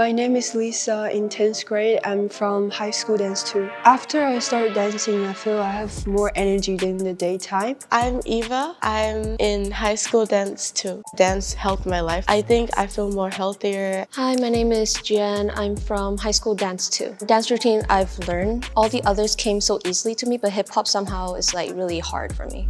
My name is Lisa. In 10th grade, I'm from high school dance too. After I started dancing, I feel I have more energy than the daytime. I'm Eva. I'm in high school dance too. Dance helped my life. I think I feel more healthier. Hi, my name is Jen. I'm from high school dance too. Dance routine I've learned. All the others came so easily to me, but hip hop somehow is like really hard for me.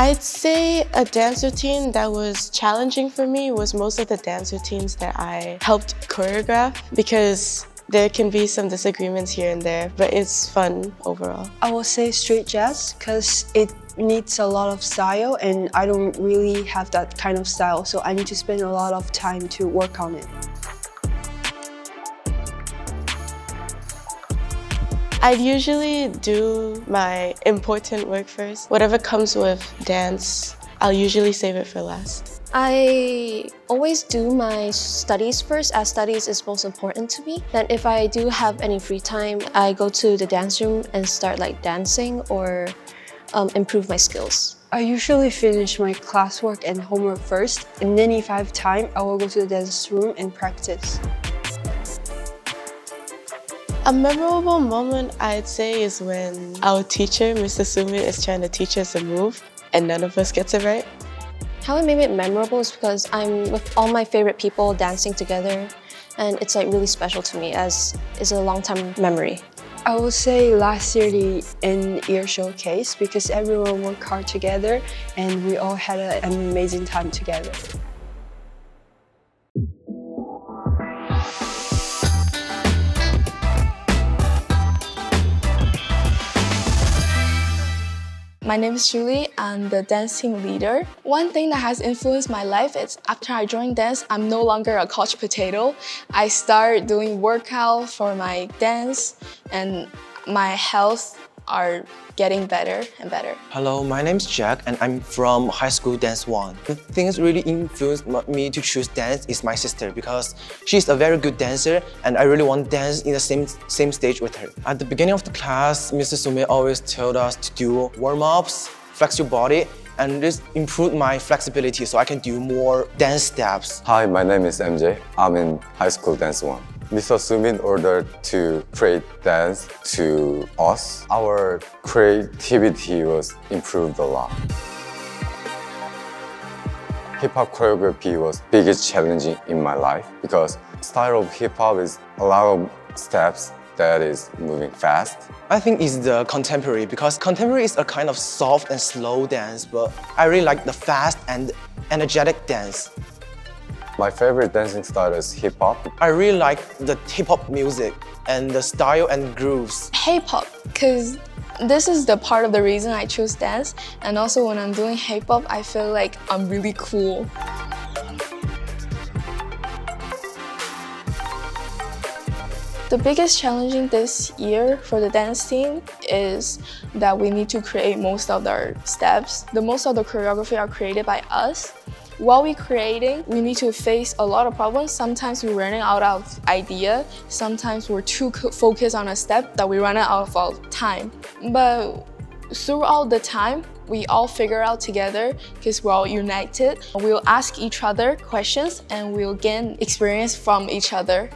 I'd say a dance routine that was challenging for me was most of the dance routines that I helped choreograph because there can be some disagreements here and there, but it's fun overall. I will say street jazz because it needs a lot of style and I don't really have that kind of style, so I need to spend a lot of time to work on it. I'd usually do my important work first. Whatever comes with dance, I'll usually save it for last. I always do my studies first as studies is most important to me. Then if I do have any free time, I go to the dance room and start like dancing or um, improve my skills. I usually finish my classwork and homework first, and then if I have time, I will go to the dance room and practice. A memorable moment I'd say is when our teacher, Mr. Sumit, is trying to teach us a move and none of us gets it right. How it made it memorable is because I'm with all my favorite people dancing together and it's like really special to me as is a long time memory. I would say last year the end year showcase because everyone worked hard together and we all had an amazing time together. My name is Julie. I'm the dancing leader. One thing that has influenced my life is after I joined dance, I'm no longer a couch potato. I start doing workout for my dance and my health are getting better and better. Hello, my name is Jack and I'm from High School Dance 1. The thing that really influenced me to choose dance is my sister because she's a very good dancer and I really want to dance in the same, same stage with her. At the beginning of the class, Mr. Sume always told us to do warm-ups, flex your body, and this improved my flexibility so I can do more dance steps. Hi, my name is MJ. I'm in High School Dance 1. Mr. Sumin ordered to create dance to us. Our creativity was improved a lot. Hip-hop choreography was biggest challenging in my life because style of hip-hop is a lot of steps that is moving fast. I think it's the contemporary because contemporary is a kind of soft and slow dance, but I really like the fast and energetic dance. My favorite dancing style is hip-hop. I really like the hip-hop music and the style and grooves. Hip-hop, because this is the part of the reason I choose dance. And also when I'm doing hip-hop, I feel like I'm really cool. The biggest challenging this year for the dance team is that we need to create most of our steps. The most of the choreography are created by us. While we're creating, we need to face a lot of problems. Sometimes we're running out of idea. Sometimes we're too focused on a step that we run out of time. But throughout the time, we all figure out together because we're all united. We'll ask each other questions and we'll gain experience from each other.